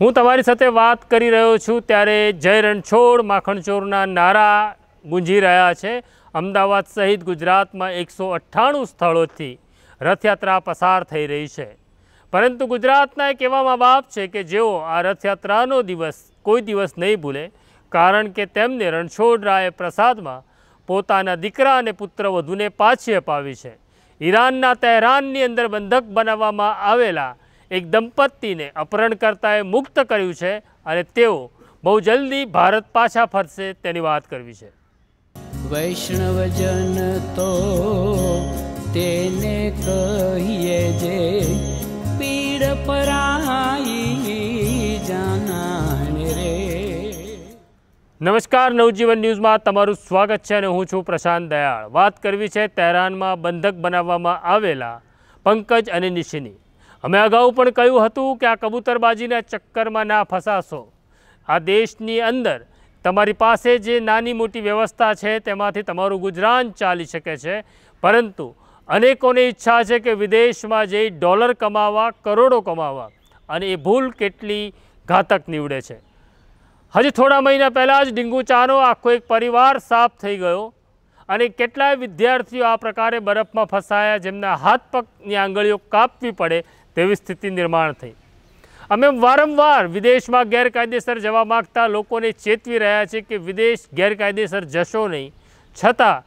હું તમારી સાથે વાત કરી રહ્યો છું ત્યારે જય રણછોડ, માખણચોરના નારા ગુંજી રહ્યા છે. અમદાવાદ સહિત ગુજરાતમાં એકસો અઠ્ઠાણું સ્થળોથી રથયાત્રા પસાર થઈ રહી છે. પરંતુ ગુજરાતના એક એવા મા બાપ છે કે જેઓ આ રથયાત્રાનો દિવસ કોઈ દિવસ નહીં ભૂલે, કારણ કે તેમને રણછોડરાયે પ્રસાદમાં પોતાના દીકરા અને પુત્ર વધુને પાછી અપાવી છે. ઈરાનના તહેરાનની અંદર બંધક બનાવવામાં આવેલા એક દંપતીને અપહરણકર્તાએ મુક્ત કર્યું છે અને તેઓ બહુ જલ્દી ભારત પાછા ફરશે તેની વાત કરવી છે. વૈષ્ણવજન તો તેને કહીએ જે પીડ પરાઈ જાનાને રે. નમસ્કાર નવજીવન ન્યૂઝમાં તમારું સ્વાગત છે અને હું છું પ્રશાંત દયાળ. વાત કરવી છે તહેરાનમાં બંધક બનાવવામાં આવેલા પંકજ અને નિશિની. અમે અગાઉ પણ કહ્યું હતું કે આ કબૂતરબાજીના ચક્કરમાં ના ફસાશો. આ દેશની અંદર તમારી પાસે જે નાની મોટી વ્યવસ્થા છે તેમાંથી તમારું ગુજરાન ચાલી શકે છે. પરંતુ અનેકોને ઈચ્છા છે કે વિદેશમાં જઈ ડોલર કમાવા, કરોડો કમાવા અને એ ભૂલ કેટલી ઘાતક નીવડે છે. હજી થોડા મહિના પહેલાં જ ડીંગુ ચાનો આખો એક પરિવાર સાફ થઈ ગયો અને કેટલાય વિદ્યાર્થીઓ આ પ્રકારે બરફમાં ફસાયા જેમના હાથ પગની આંગળીઓ કાપવી પડે તેવી સ્થિતિ નિર્માણ થઈ. અમે વારંવાર વિદેશમાં ગેરકાયદેસર જવા માગતા લોકોને ચેતવી રહ્યા છે કે વિદેશ ગેરકાયદેસર જશો નહીં. છતાં,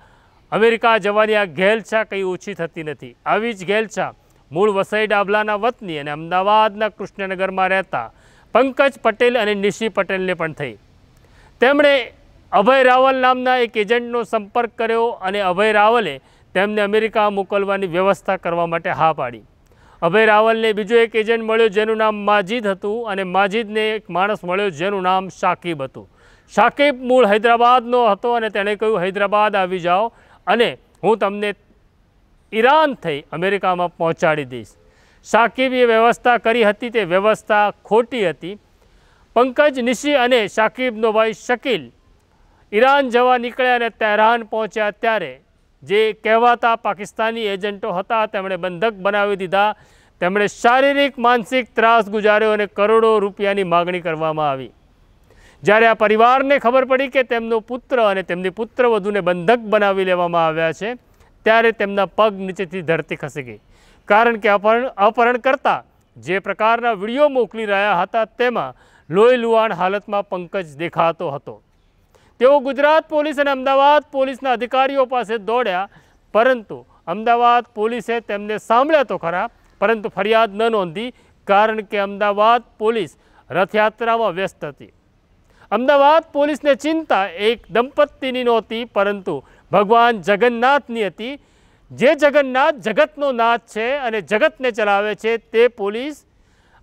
અમેરિકા જવાની આ ઘેલછા કંઈ ઓછી થતી નથી. આવી જ ઘેલછા મૂળ વસઈ ડાબલાના વતની અને અમદાવાદના કૃષ્ણનગરમાં રહેતા પંકજ પટેલ અને નિશી પટેલને પણ થઈ. તેમણે અભય રાવલ નામના એક એજન્ટનો સંપર્ક કર્યો અને અભય રાવલે તેમને અમેરિકા મોકલવાની વ્યવસ્થા કરવા માટે હા પાડી. અભય રાવલને બીજો એક એજન્ટ મળ્યો જેનું નામ માજીદ હતું અને માજીદને એક માણસ મળ્યો જેનું નામ શાકિબ હતું. શાકિબ મૂળ હૈદરાબાદનો હતો અને તેણે કહ્યું, હૈદરાબાદ આવી જાઓ અને હું તમને ઈરાન થઈ અમેરિકામાં પહોંચાડી દઈશ. શાકિબે વ્યવસ્થા કરી હતી, તે વ્યવસ્થા ખોટી હતી. પંકજ નિશી અને શાકિબનો ભાઈ શકીલ ઈરાન જવા નીકળ્યા અને તહેરાન પહોંચ્યા ત્યારે જે કહેવાતા પાકિસ્તાની એજન્ટો હતા, તેમણે બંધક બનાવી દીધા. તેમણે શારીરિક, માનસિક ત્રાસ ગુજાર્યો અને કરોડો રૂપિયાની માગણી કરવામાં આવી. જ્યારે આ પરિવારને ખબર પડી કે તેમનો પુત્ર અને તેમની પુત્રવધૂને બંધક બનાવી લેવામાં આવ્યા છે, ત્યારે તેમના પગ નીચેથી ધરતી ખસી ગઈ. કારણ કે અપહરણ અપહરણ કરતા જે પ્રકારના વીડિયો મોકલી રહ્યા હતા, તેમાં લોહી લુહાણ હાલતમાં પંકજ દેખાતો હતો. તેઓ ગુજરાત પોલીસ અને અમદાવાદ પોલીસના અધિકારીઓ પાસે દોડ્યા, પરંતુ અમદાવાદ પોલીસે તેમને સાંભળ્યા તો ખરા, પરંતુ ફરિયાદ ન નોંધી કારણ કે અમદાવાદ પોલીસ રથયાત્રામાં વ્યસ્ત હતી. અમદાવાદ પોલીસને ચિંતા એક દંપતીની નહોતી, પરંતુ ભગવાન જગન્નાથની હતી. જે જગન્નાથ જગતનો નાથ છે અને જગતને ચલાવે છે, તે પોલીસ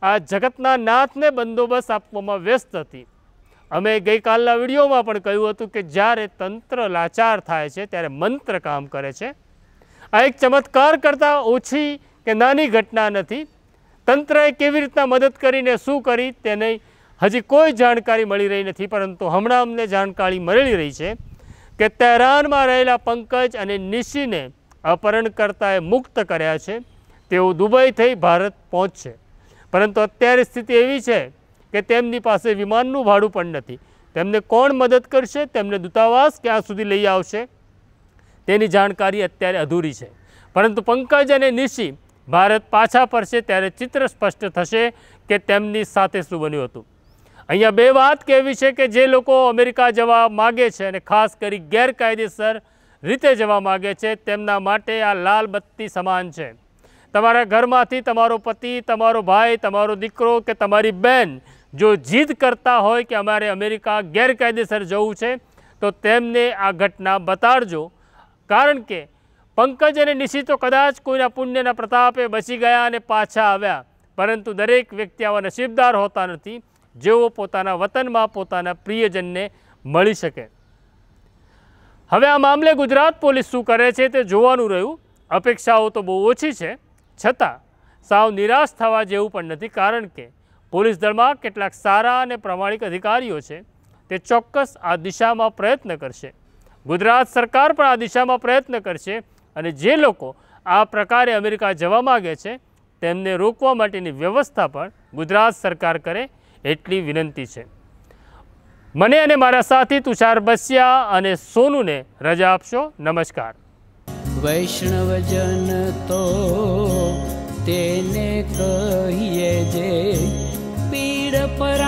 આ જગતના નાથને બંદોબસ્ત આપવામાં વ્યસ્ત હતી. અમે ગઈકાલના વિડીયોમાં પણ કહ્યું હતું કે જ્યારે તંત્ર લાચાર થાય છે, ત્યારે મંત્ર કામ કરે છે. આ એક ચમત્કાર કરતાં ઓછી કે નાની ઘટના નથી. તંત્રએ કેવી રીતના મદદ કરીને શું કરી તેની હજી કોઈ જાણકારી મળી રહી નથી, પરંતુ હમણાં અમને જાણકારી મળી રહી છે કે તહેરાનમાં રહેલા પંકજ અને નિશીને અપહરણકર્તાએ મુક્ત કર્યા છે. તેઓ દુબઈ થઈ ભારત પહોંચશે. પરંતુ અત્યારે સ્થિતિ એવી છે કે તેમની પાસે વિમાનનું ભાડું પણ નથી. તેમને કોણ મદદ કરશે? તેમને દૂતાવાસ ક્યાં સુધી લઈ આવશે? તેની જાણકારી અત્યારે અધૂરી છે. પરંતુ પંકજ અને નિશી ભારત પાછા ફરશે ત્યારે ચિત્ર સ્પષ્ટ થશે કે તેમની સાથે શું બન્યું હતું. અહીંયા બે વાત કહેવી છે કે જે લોકો અમેરિકા જવા માગે છે અને ખાસ કરી ગેરકાયદેસર રીતે જવા માગે છે, તેમના માટે આ લાલ બત્તી સમાન છે. તમારા ઘરમાંથી તમારો પતિ, તમારો ભાઈ, તમારો દીકરો કે તમારી બહેન જો જીદ કરતા હોય કે અમારે અમેરિકા ગેરકાયદેસર જવું છે, તો તેમને આ ઘટના બતાડજો. કારણ કે પંકજ અને નિશિતો કદાચ કોઈના પુણ્યના પ્રતાપે બચી ગયા અને પાછા આવ્યા. પરંતુ દરેક વ્યક્તિ આવા નસીબદાર હોતા નથી. જેઓ પોતાના વતનમાં પોતાના પ્રિયજનને મળી શકે. હવે આ મામલે ગુજરાત પોલીસ શું કરે છે તે જોવાનું રહ્યું. અપેક્ષાઓ તો બહુ ઓછી છે. છતાં સાવ નિરાશ થવા જેવું પણ નથી કારણ કે પોલીસ દળમાં કેટલાક સારા અને પ્રમાણિક અધિકારીઓ છે, તે ચોક્કસ આ દિશામાં પ્રયત્ન કરશે. ગુજરાત સરકાર પણ આ દિશામાં પ્રયત્ન કરશે અને જે લોકો આ પ્રકારે અમેરિકા જવા માગે છે, તેમને રોકવા માટેની વ્યવસ્થા પણ ગુજરાત સરકાર કરે એટલી વિનંતી છે. મને અને મારા સાથી તુષાર બસિયા અને સોનુને રજા આપશો. નમસ્કાર. વૈષ્ણવજન તો તેને કહીએ જે પીડ પરાઈ